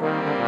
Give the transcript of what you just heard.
Bye.